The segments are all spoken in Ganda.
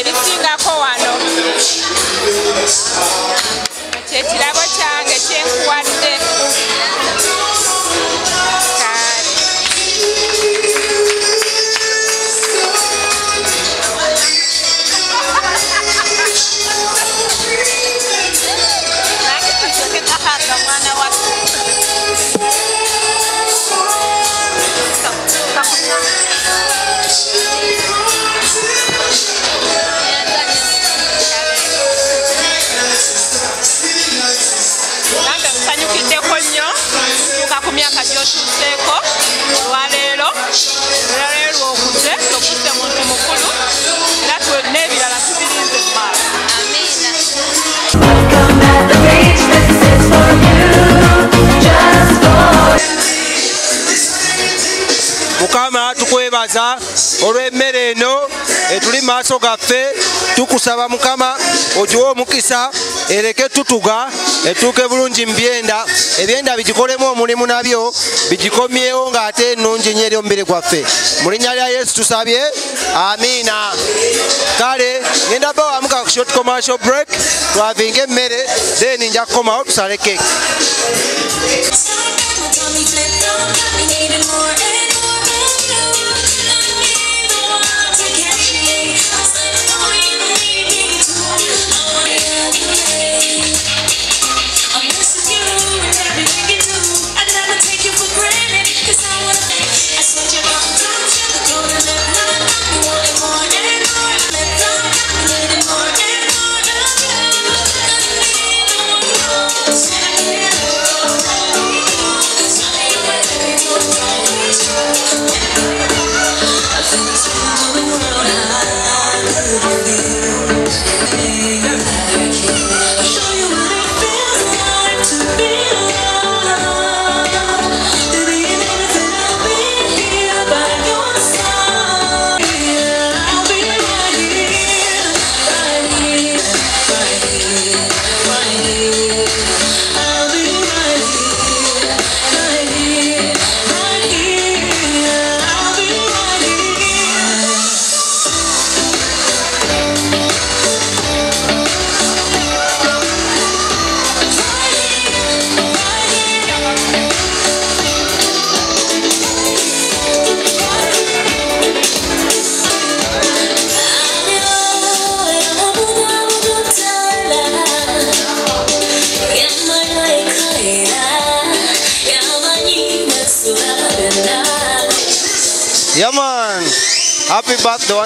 and it's tufiddeko nnyo tuuka ku myaka gyotuuseeko olwaleero olwaleero lwokuze tokusse muntu mukulu era n'ebirala tubirinze mu maaso. Come at maaso gaffe tukusaba mukama ogiwe omukisa ereke tutuga etuuke bulungi mu byenda. Ebyenda bigikolemu omulimu nabyo bigikomyewo ng'ate ennungi nnyo eri omubiri gwaffe. Mu linnya lya yesu tusabye amiina. Kale ngenda bawamu ka short commercial break twavinga emmere then nja kukomawo tusale keke Yeah,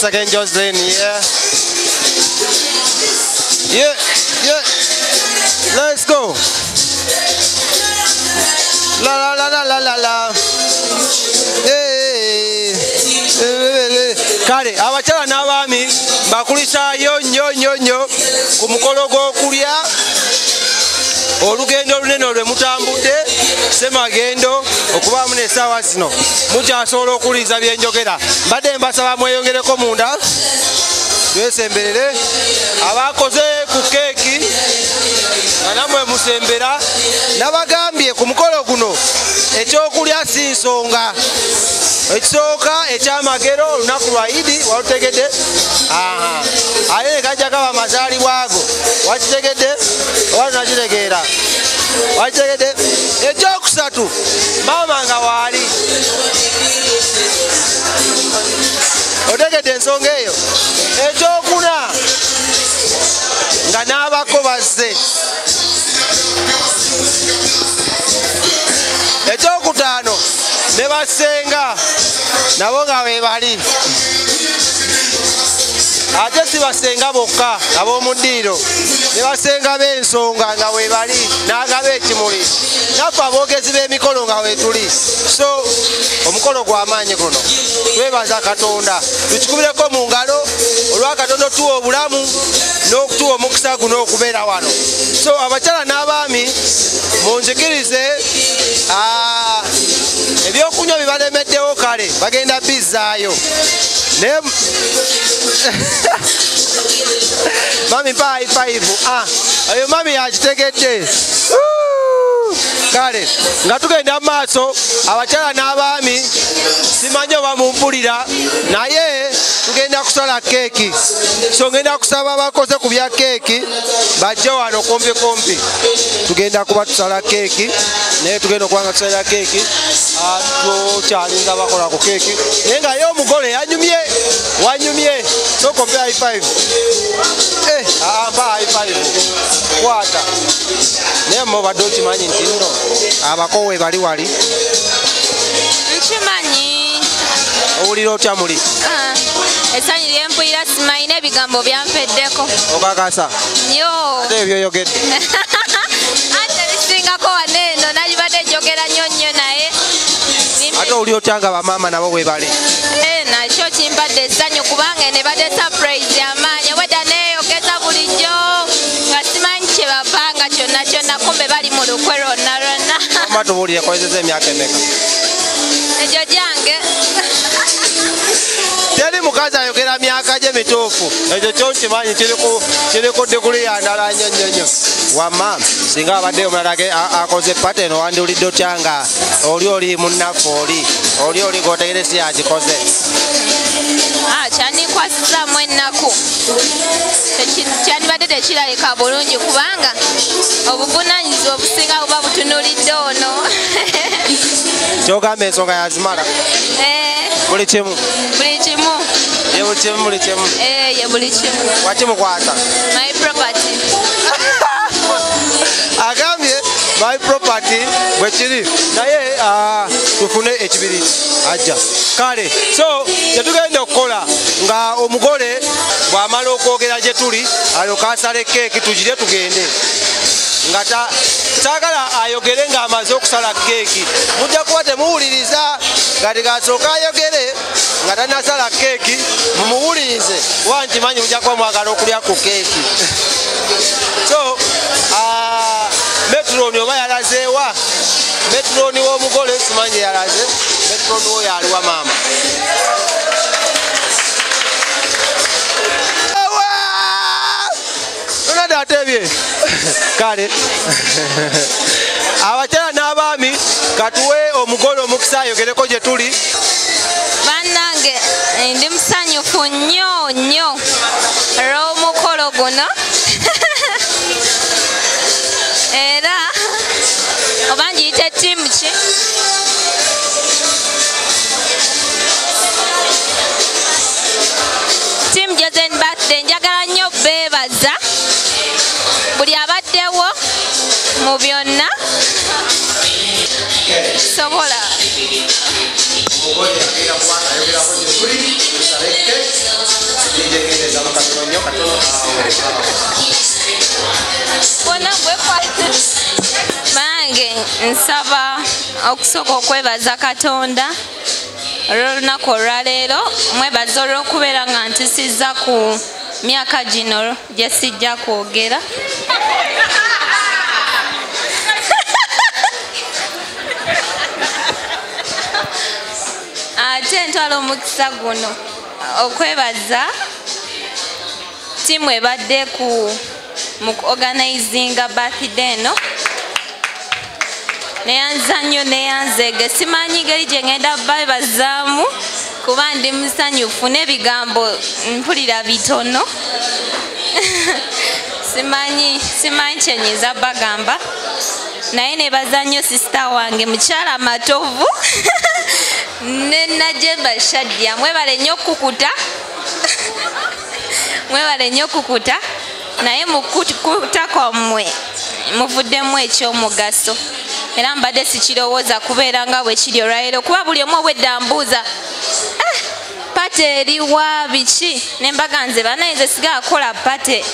once again, Jocelyn. Yeah. Yeah, yeah. Let's go. La la la la la la la. Hey. kale abakyala n'abaami olugendo olunene lwe mutambudde semagendo okubaamu n'essaawa zino. Mukyasobola okuwuliriza byenjogera mbadde mbasaba mweyongereko munda. Twesemberere. Abakoze ku keeki nga nammwe musembera nabagambye ku mukolo guno ekyokulya si nsonga. Ekisooka ekyamagero olunaku lwa idi walutegedde. Aha. ate ne gajja gaba amazaalibwa ago wakitegedde nga waali otegedde ensonga eyo. Ekyokuna nga n'abako bazze. Ekyokutaano ne basenga nabo nga we bali. Ate si basenga bokka ab'omu ddiiro. Ne basenga b'ensonga nga we bali n'agaba ekimuli naffe aboogezi b'emikolo nga we tuli. So omukolo gw'amaanyi guno twebaza katonda. Tukikubireko mu ngalo olwa katonda otuwa obulamu n'okutuwa omukisa guno okubeera wano. So abakyala n'abaami munzikirize ebyokunywa bibalemeddewo kale bagenda bizzaayo. Mami mpa high five ah oyo mami yakitegedde! Kale nga tugenda mu maaso abakyala n'abaami simanyi oba mumpulira naye tugenda kusala keeki. So ngenda kusaba abakoze ku bya keeki bajje wano kumpi kumpi. Tugenda kuba tusala keeki naye tugenda okuba nga tusalira keeki. Tukyalinza bakola ku keeki. Naye nga ye omugole yanyumye wanyumye. Sokompe high five. Eh, ah, mpa high five. Kwata. Naye mubadde okimanyi nti nno abakowe bali wali. Nkimanyi. Owulira otya muli? Ah, essanyu lyempulira simayina ebigambo byanfeddeko okakasa. Nyo ate ebyoyogedde. Ate bisingako wane eno nalibadde njogera nnyo nnyo naye. Ate oli otya nga bamaama nabo bwe bali? Eh, nakyo kimpadde essanyu kubanga ene badde surprise yamaanyi weda neeyogeza bulijjo nga simanyi kye bapanga kyonna kyonna kumbe bali mu lukwe lwonna lwonna. Oba tubuulire kozesa emyaka emeka? Egyo gya teri mukazi ayogera myaka gye mituufu. Ekyo kyo nkimanyi kiri- kiri ku diguli yandala nnyo nnyo nnyo. Wamma singa abadde omulala akoze pate eno wandiwulidde otya nga oli oli munnaffe oli oli oli gotegere si yagikoze Ah, kyandikwasizaamu ennaku. Kyandibadde tekirabika bulungi kubanga obuvunanyizibwa obusinga buba butunulidde ono kyogamba ensonga yazimala Eh, buli kimu. Buli kimu. Ye buli kimu buli kimu. Eh, ye buli kimu. Wakimukwata my property. Agambye my property bwe kiri. Naye ah, tufune ekibiriti ajja. Kale so kyetugenda okukola nga omugole bw'amala okwogera gye tuli alyoka asala keeki tugire tugende nga ta- saagala ayogere ng'amaze okusala keeki. Mujja kuba temuwuliriza nga tigasooka ayogere nga tanasala keeki mumuwulirize. Kuba nkimanyi mujja kuba mwagala okulya ku keeki. So metroni oba yalazeewa metroni w'omugole simanyi yalaze. Metroni wo yaliwa maama atebye. Kale. Abakyala n'abaami katuwe omugole omukisa ayogereko gye tuli. Bannange ndi musanyufu nnyo nnyo. Olw'omukolo guno. Era oba ngiyita ttiimu ki? Ttiimu jozen birthday njagala nnyo beebaza buli abaddewo mu byonna sobola. Bwekwata bange nsaba okusooka okwebaza katonda olw'olunaku olwaleero mwebaza olw'okubeera nga ntisizza ku myaka gino gye sijja kwogera. Ate ntwala omukisa guno okwebaza tiimu ebadde ku mu organizinga birthday eno neyanza nnyo neyanzeege simanyi ngeri gye ngenda babazaamu kuba ndi musanyufu n'ebigambo mpulira bitono. Simanyi simanyi kyenyinza bagamba naye nebaza nnyo sisita wange mukyala matovu. Ne najemba shadya mwebale nnyo okukuta. Mwebale nnyo okukuta. Naye mukuta kwammwe muvuddemu ekyomugaso. Era mbadde sikirowooza kubeera nga bwe kiri olwaleero kuba buli omu obwedda mbuuza "Ah, pate eriwa biki? Nembaga nze banaye nze sigala kukola pate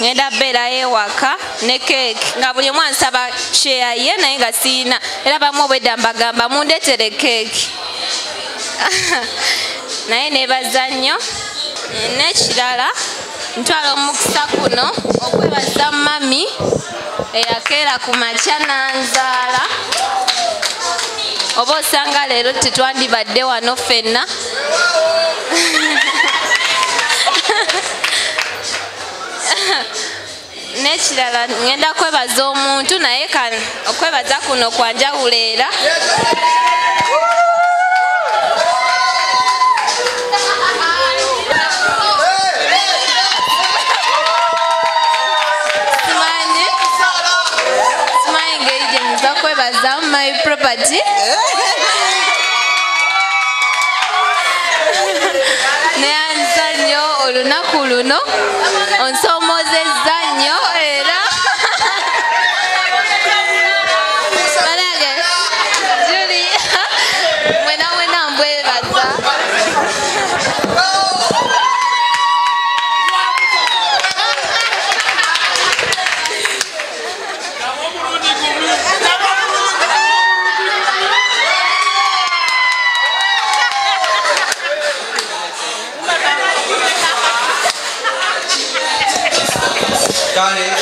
ngenda beerayo ewaka ne keeki nga buli omu ansaba kyeya ye naye nga siina era bamu obwedda mbagamba mundeetere keeki naye nebaza nnyo n'ekirala ntwala omukisa kuno okwebaza mami eyakeera ku makya nanzaala oba osanga leero tetwandibadde wano ffenna. N'ekirala ngenda kwebaza omuntu naye kan okwebaza kuno kwanjawulo era kwebazamu my property neyanza nnyo olunaku luno onsoomozezza nnyo era Scottish.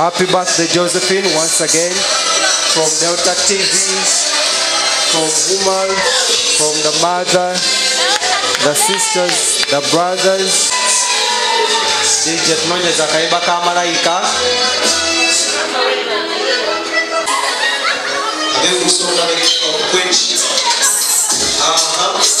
Happy birthday, Josephine, once again, from Delta TV, from Woman, from the mother, the sisters, the brothers. DJ Tmonje Zakaiba Kamalaika. Then we saw that of which, uh-huh, uh-huh.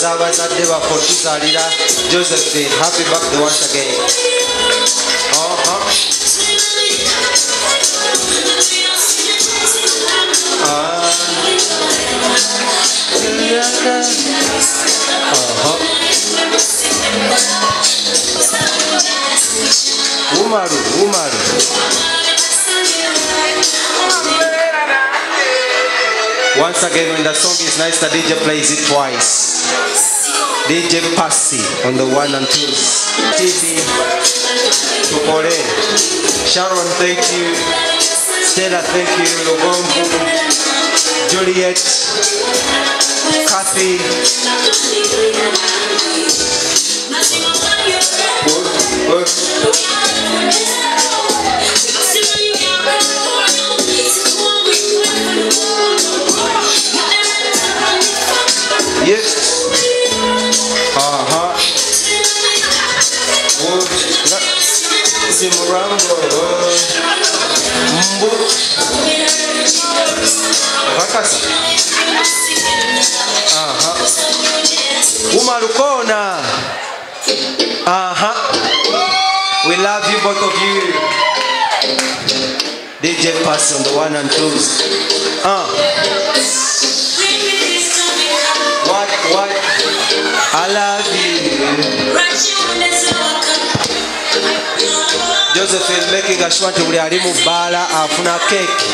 twebaza abazadde baffe otuzaalira josephine happy birthday once again uh-huh. Once again, when the song is nice, the DJ plays it twice. DJ Passy on the one and two. TV Tukore. Sharon, thank you. Stella, thank you. Lugombu. Juliet. Kathy. Yes. Uh-huh. Simurambo. Mbu. Bakasa. Aha. Umarukona. Aha. We love you both of you. DJ Pass on the one and twos. Uh. I love you. Josephine sure nti buli ali mu bbaala afuna keeki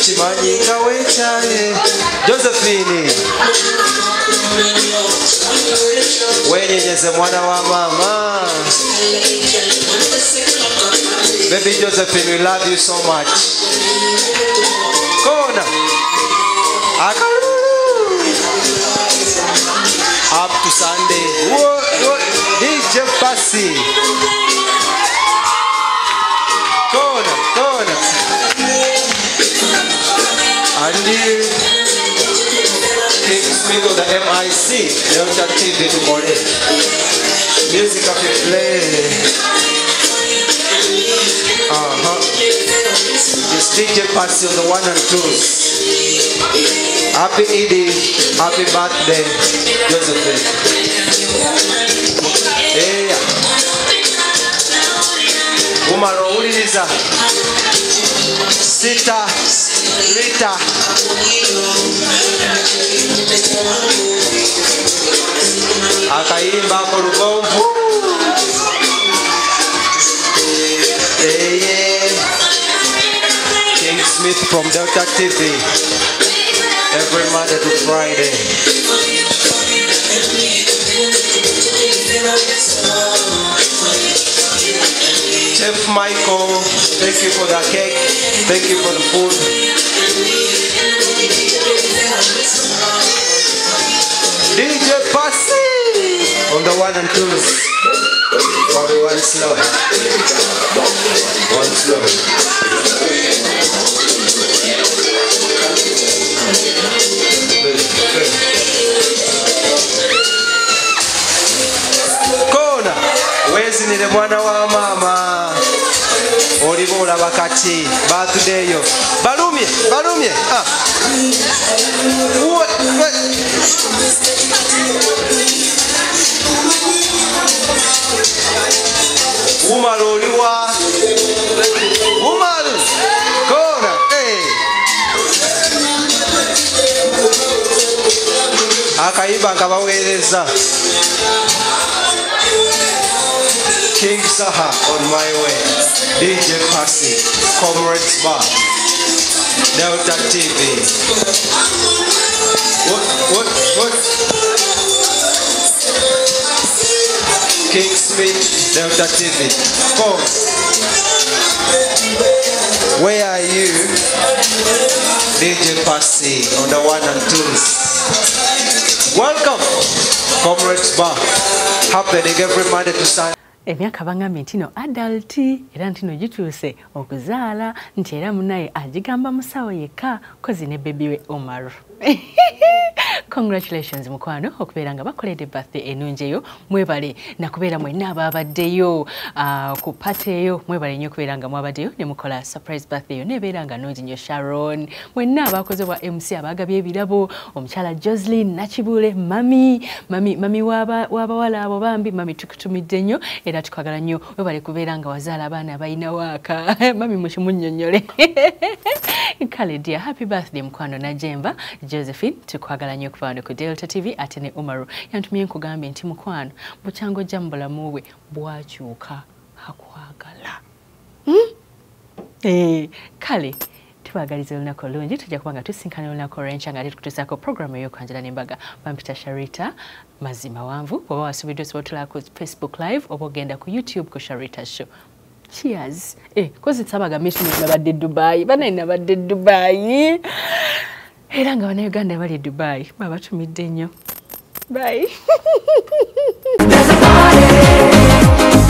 kimanyi nga weekyaye josephine wenyenyeze mwana wa maama. Baby josephine we love you so much. Kona akalulu up to sunday. Whoa, whoa. dj kona kona and you King Smith of the MIC Delta TV tomorrow music of the play DJ Pasio, the one and two. Happy Edie, happy birthday, Josephine. Hey. Umaro, uliniza. Sita, Rita. Akaimba kwa king from delta tv every monday to friday Chef Michael, thank you for the cake. Thank you for the food. DJ Passy on the one and twos. Probably one slow. One slow. Wezinire mwana wa mama oliba olaba kati bathudeyo balumye balumye. Umala oliwa umala kona akayimba nga baweereza King Saha on my way. DJ Passy, Comrades Bar, Delta TV. What, what, what? King Smith, Delta TV. Come. Where are you? DJ Passy on the one and twos. Welcome, Comrades Bar. Happening every Monday to Sunday. Emyaka baŋŋambye nti no adult era nti no gituuse okuzaala nti era munaye agigamba musawo yekka kozi ne bebi we omaru congratulations mukwano. Okubeera nga bakoledde birthday enungi eyo mwebale nakubeera mwenna abaabaddeyo ah, ku pate eyo mwebale nnyo okubeera nga mwabaddeyo. Ne mukola surprise birthday yonna ebeera nga nungi nnyo sharon. Mwenna abakoze bwa mc abaagabye ebirabo omukyala joselin nakibule mami. Mami, mami w'aba- w'abawala abo bambi. Mami tukutumidde nnyo. Era tukwagala nnyo. Webale kubeera nga wazaala abaana abalina waaka. Mami mukimunnyonnyole. Kale dia happy birthday mukwano najemba josephine tukwagala nnyo okuva wano ku delta tv ate ne umaru. Yantumye nkugambye nti mukwano bukyango ojja mu bulamu bwe bwakyuka akwagala Eh, kale tubagaliza olunaku olungi tujja kuba nga tusinkana olunaku olwenkya nga ate tukutuusaako programu ey'okwanjula n'embaga. Bampita sharita mazima wanvu bw'oba wasubiddwa osobola otulaba ku facebook live oba ogenda ku youtube ku sharita show. Cheers. Eh, kozi sabaga mission nabadde dubayi banaye nabadde dubayi era nga bannayuganda bali e dubayi babatumidde nnyo. Bayi